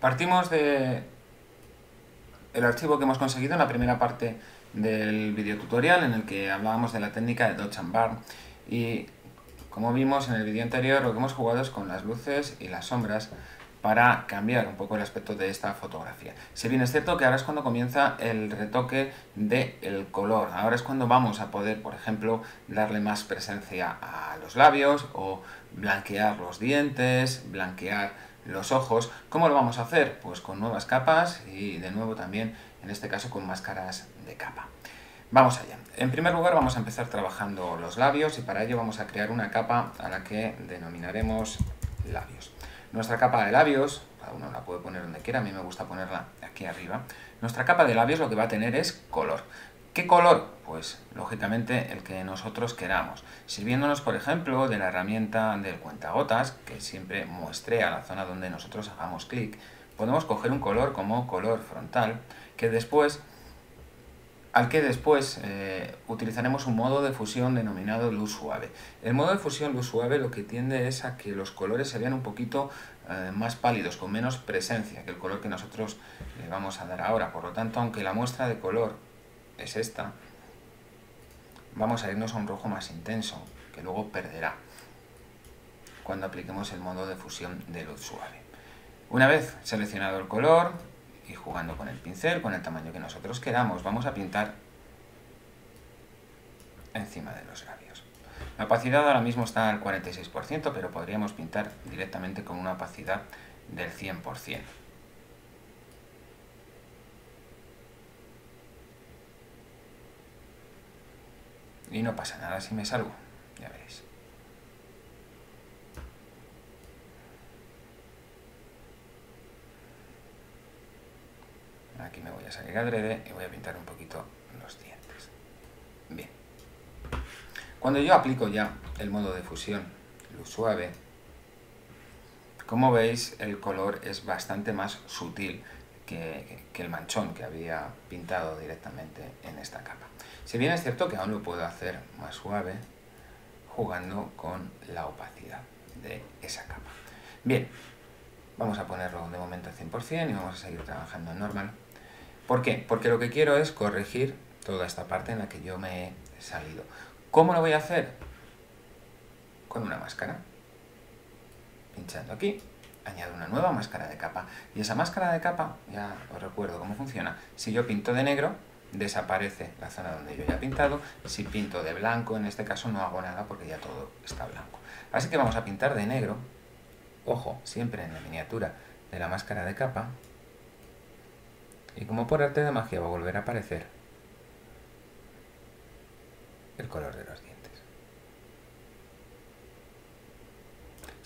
Partimos de el archivo que hemos conseguido en la primera parte del video tutorial en el que hablábamos de la técnica de Dodge and Burn y como vimos en el vídeo anterior lo que hemos jugado es con las luces y las sombras para cambiar un poco el aspecto de esta fotografía. Si bien es cierto que ahora es cuando comienza el retoque del color, ahora es cuando vamos a poder, por ejemplo, darle más presencia a los labios o blanquear los dientes, blanquear los ojos. ¿Cómo lo vamos a hacer? Pues con nuevas capas y de nuevo también, en este caso, con máscaras de capa. Vamos allá. En primer lugar vamos a empezar trabajando los labios y para ello vamos a crear una capa a la que denominaremos labios. Nuestra capa de labios, cada uno la puede poner donde quiera, a mí me gusta ponerla aquí arriba. Nuestra capa de labios lo que va a tener es color. ¿Qué color? Pues lógicamente el que nosotros queramos. Sirviéndonos, por ejemplo, de la herramienta del cuentagotas, que siempre muestrea la zona donde nosotros hagamos clic, podemos coger un color como color frontal, que después al que después eh, utilizaremos un modo de fusión denominado luz suave. El modo de fusión luz suave lo que tiende es a que los colores se vean un poquito eh, más pálidos, con menos presencia que el color que nosotros le vamos a dar ahora. Por lo tanto, aunque la muestra de color es esta, vamos a irnos a un rojo más intenso, que luego perderá cuando apliquemos el modo de fusión de luz suave. Una vez seleccionado el color, y jugando con el pincel, con el tamaño que nosotros queramos, vamos a pintar encima de los labios. La opacidad ahora mismo está al 46%, pero podríamos pintar directamente con una opacidad del 100%. Y no pasa nada si me salgo, ya veréis. Aquí me voy a salir adrede y voy a pintar un poquito los dientes. Bien. Cuando yo aplico ya el modo de fusión, luz suave, como veis el color es bastante más sutil que, el manchón que había pintado directamente en esta capa. Si bien es cierto que aún lo puedo hacer más suave, jugando con la opacidad de esa capa. Bien, vamos a ponerlo de momento al 100% y vamos a seguir trabajando en normal. ¿Por qué? Porque lo que quiero es corregir toda esta parte en la que yo me he salido. ¿Cómo lo voy a hacer? Con una máscara. Pinchando aquí, añado una nueva máscara de capa. Y esa máscara de capa, ya os recuerdo cómo funciona. Si yo pinto de negro, desaparece la zona donde yo ya he pintado. Si pinto de blanco, en este caso no hago nada porque ya todo está blanco. Así que vamos a pintar de negro. Ojo, siempre en la miniatura de la máscara de capa. Y como por arte de magia va a volver a aparecer el color de los dientes.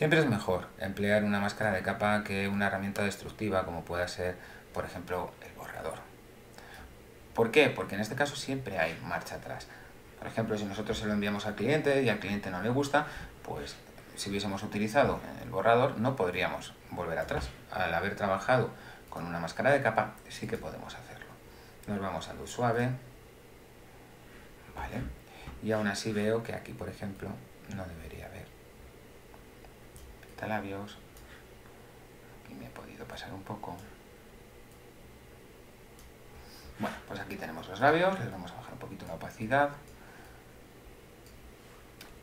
Siempre es mejor emplear una máscara de capa que una herramienta destructiva como pueda ser, por ejemplo, el borrador. ¿Por qué? Porque en este caso siempre hay marcha atrás. Por ejemplo, si nosotros se lo enviamos al cliente y al cliente no le gusta, pues si hubiésemos utilizado el borrador no podríamos volver atrás. Al haber trabajado con una máscara de capa sí que podemos hacerlo. Nos vamos a luz suave, ¿vale? Y aún así veo que aquí, por ejemplo, no debería labios. Aquí me he podido pasar un poco. Bueno, pues aquí tenemos los labios, les vamos a bajar un poquito la opacidad.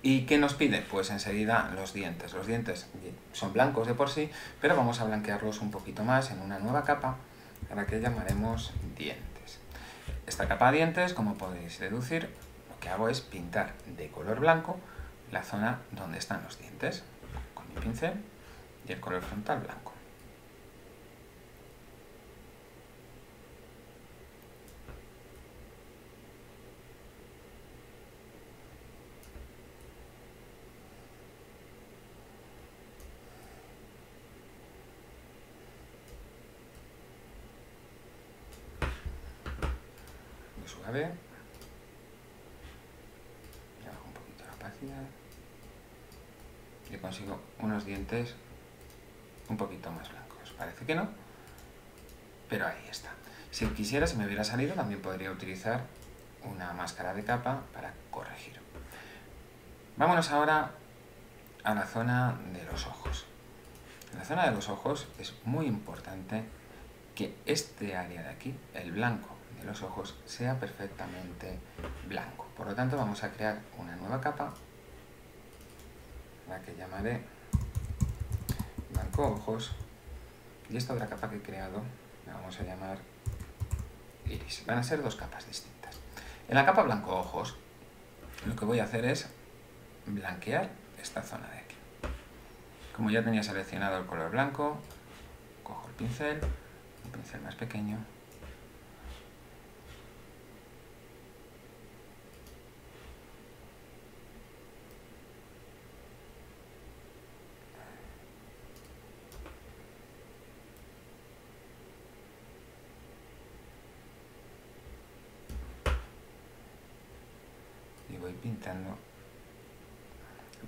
¿Y qué nos pide? Pues enseguida los dientes. Los dientes son blancos de por sí, pero vamos a blanquearlos un poquito más en una nueva capa, a la que llamaremos dientes. Esta capa de dientes, como podéis deducir, lo que hago es pintar de color blanco la zona donde están los dientes, pincel y el color frontal blanco. suave. Y un poquito la opacidad. Y consigo unos dientes un poquito más blancos. Parece que no, pero ahí está. Si quisiera, si me hubiera salido, también podría utilizar una máscara de capa para corregir. Vámonos ahora a la zona de los ojos. En la zona de los ojos es muy importante que este área de aquí, el blanco de los ojos, sea perfectamente blanco. Por lo tanto vamos a crear una nueva capa, la que llamaré blanco ojos, y esta otra capa que he creado la vamos a llamar iris. Van a ser dos capas distintas. En la capa blanco ojos, lo que voy a hacer es blanquear esta zona de aquí. Como ya tenía seleccionado el color blanco, cojo el pincel, un pincel más pequeño, voy pintando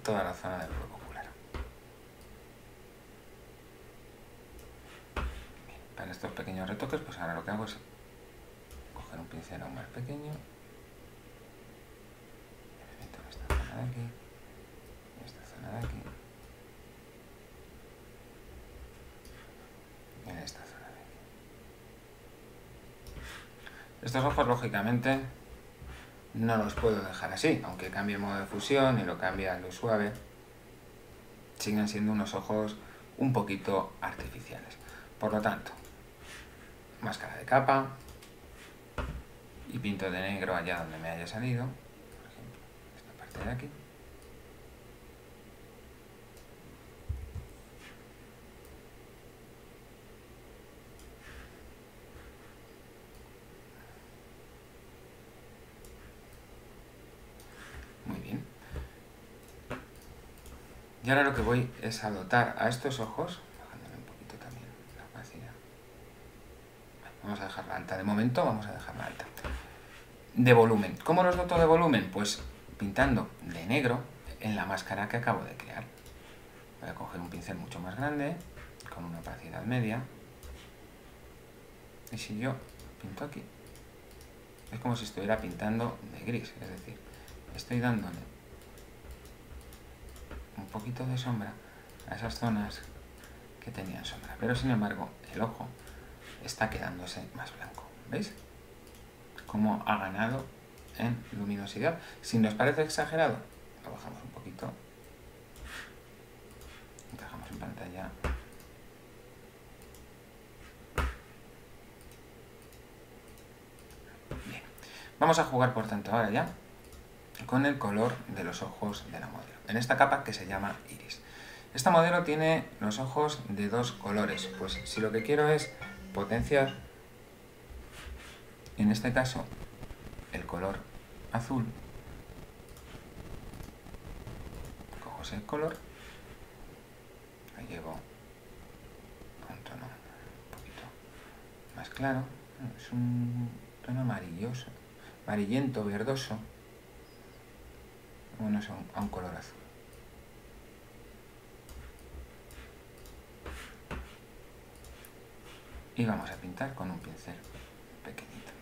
toda la zona del globo ocular. para estos pequeños retoques, pues ahora lo que hago es coger un pincel aún más pequeño, me meto en esta zona de aquí, esta zona de aquí, y en esta zona de aquí. Estos ojos, lógicamente, no los puedo dejar así, aunque cambie el modo de fusión y lo cambie a luz suave, siguen siendo unos ojos un poquito artificiales. Por lo tanto, máscara de capa y pinto de negro allá donde me haya salido, por ejemplo, esta parte de aquí. Y ahora lo que voy es a dotar a estos ojos, bajándole un poquito también la opacidad. Vamos a dejarla alta. De momento vamos a dejarla alta. De volumen. ¿Cómo los doto de volumen? Pues pintando de negro en la máscara que acabo de crear. Voy a coger un pincel mucho más grande, con una opacidad media. Y si yo pinto aquí, es como si estuviera pintando de gris, es decir, estoy dándole un poquito de sombra a esas zonas que tenían sombra. Pero sin embargo, el ojo está quedándose más blanco. ¿Veis? Como ha ganado en luminosidad. Si nos parece exagerado, lo bajamos un poquito. Dejamos en pantalla. Bien. Vamos a jugar, por tanto, ahora ya con el color de los ojos de la modelo, en esta capa que se llama iris. Esta modelo tiene los ojos de dos colores, pues si lo que quiero es potenciar, en este caso, el color azul, cojo ese color, lo llevo un tono un poquito más claro, es un tono amarilloso, amarillento, verdoso, es a un color azul. Y vamos a pintar con un pincel pequeñito.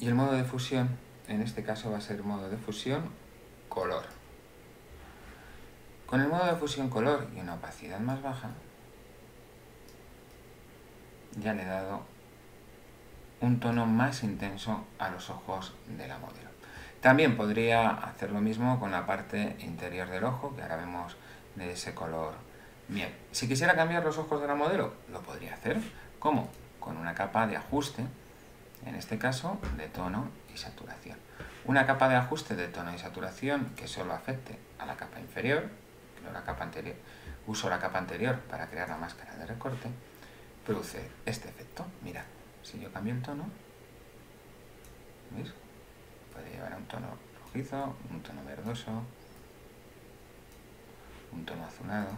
Y el modo de fusión, en este caso va a ser modo de fusión color. Con el modo de fusión color y una opacidad más baja, ya le he dado un tono más intenso a los ojos de la modelo. También podría hacer lo mismo con la parte interior del ojo, que ahora vemos de ese color miel. Si quisiera cambiar los ojos de la modelo, lo podría hacer. ¿Cómo? Con una capa de ajuste, en este caso de tono y saturación. Una capa de ajuste de tono y saturación que solo afecte a la capa inferior, uso la capa anterior para crear la máscara de recorte, produce este efecto. Mirad, si yo cambio el tono, ¿veis? Puede llevar a un tono rojizo, un tono verdoso, un tono azulado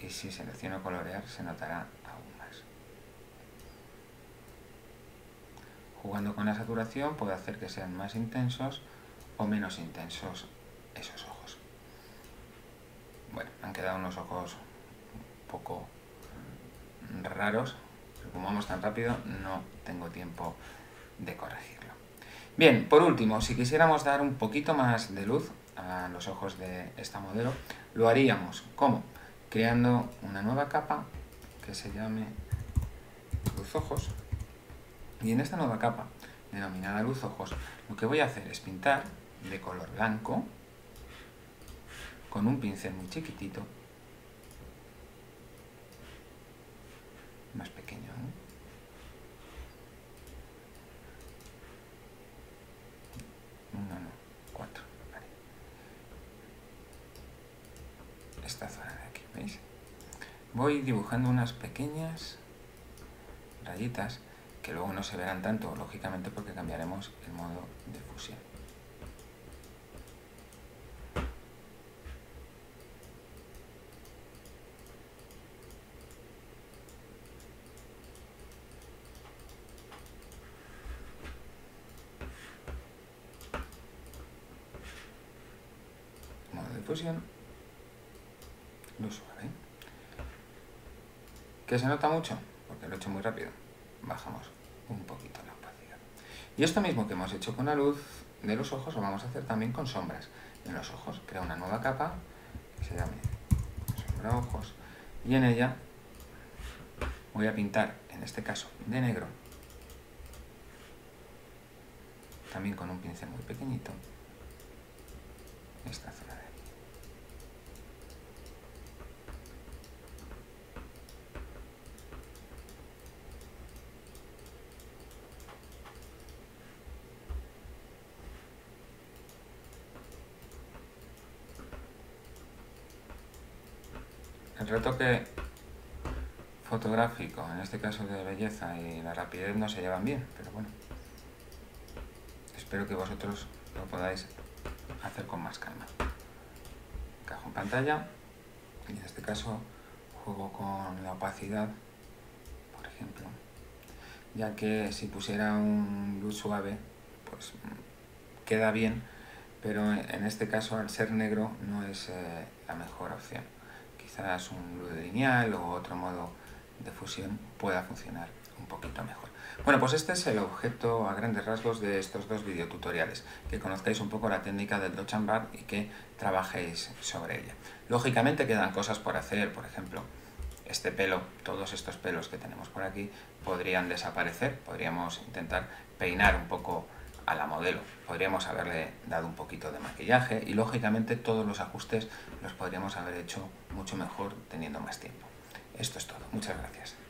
y si selecciono colorear se notará aún más. Jugando con la saturación puedo hacer que sean más intensos o menos intensos esos ojos. Bueno, han quedado unos ojos un poco raros, pero como vamos tan rápido no tengo tiempo de corregirlo. Bien, por último, si quisiéramos dar un poquito más de luz a los ojos de esta modelo, lo haríamos. ¿Cómo? Creando una nueva capa que se llame luz ojos. Y en esta nueva capa, denominada luz ojos, lo que voy a hacer es pintar de color blanco con un pincel muy chiquitito, más pequeño. No, no, cuatro. Esta zona de aquí, ¿veis? Voy dibujando unas pequeñas rayitas que luego no se verán tanto, lógicamente porque cambiaremos el modo de fusión. fusión, luz suave. ¿Que se nota mucho? Porque lo he hecho muy rápido. Bajamos un poquito la opacidad. Y esto mismo que hemos hecho con la luz de los ojos lo vamos a hacer también con sombras. En los ojos, crea una nueva capa que se llame sombra ojos y en ella voy a pintar, en este caso, de negro, también con un pincel muy pequeñito, esta zona de El retoque fotográfico, en este caso de belleza y la rapidez no se llevan bien, pero bueno. Espero que vosotros lo podáis hacer con más calma. Cajo en pantalla y en este caso juego con la opacidad, por ejemplo, ya que si pusiera un luz suave, pues queda bien, pero en este caso al ser negro no es eh, la mejor opción quizás un luz lineal o otro modo de fusión pueda funcionar un poquito mejor. Bueno, pues este es el objeto a grandes rasgos de estos dos videotutoriales, que conozcáis un poco la técnica del Dodge Bar y que trabajéis sobre ella. Lógicamente quedan cosas por hacer, por ejemplo, este pelo, todos estos pelos que tenemos por aquí podrían desaparecer, podríamos intentar peinar un poco a la modelo. Podríamos haberle dado un poquito de maquillaje y lógicamente todos los ajustes los podríamos haber hecho mucho mejor teniendo más tiempo. Esto es todo. Muchas gracias.